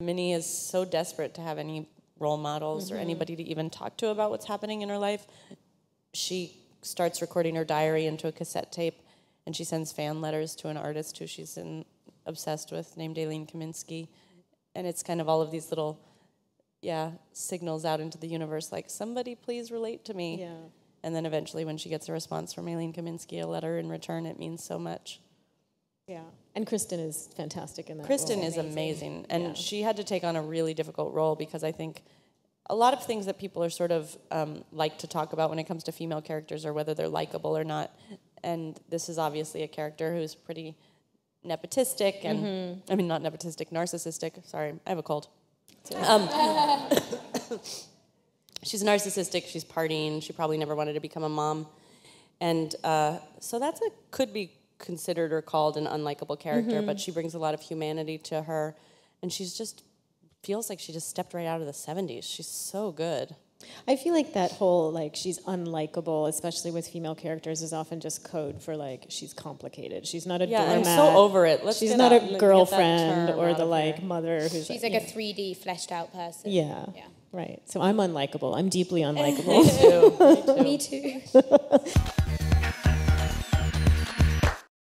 Minnie is so desperate to have any role models or mm-hmm. anybody to even talk to about what's happening in her life. She starts recording her diary into a cassette tape and she sends fan letters to an artist who she's in, obsessed with named Aline Kominsky. And it's kind of all of these little, yeah, signals out into the universe like, somebody please relate to me. Yeah. And then eventually, when she gets a response from Aline Kominsky, a letter in return, it means so much. Yeah. And Kristen is fantastic in that. Kristen role. is amazing, and Yeah. she had to take on a really difficult role because I think a lot of things that people are sort of um, like to talk about when it comes to female characters are whether they're likable or not. And this is obviously a character who's pretty nepotistic and Mm-hmm. I mean not nepotistic, narcissistic. Sorry, I have a cold. Um, she's narcissistic. She's partying. She probably never wanted to become a mom, and uh, so that's a could be considered or called an unlikable character. But she mm-hmm. brings a lot of humanity to her, and she's just feels like she just stepped right out of the '70s. She's so good. I feel like that whole like she's unlikable, especially with female characters, is often just code for like she's complicated. She's not a Yeah, doormat. I'm so over it. Let's she's not out- a girlfriend or the like here. mother who's She's like yeah. a 3D fleshed out person. yeah. Yeah. Right. So I'm unlikable. I'm deeply unlikable. Too. Me too.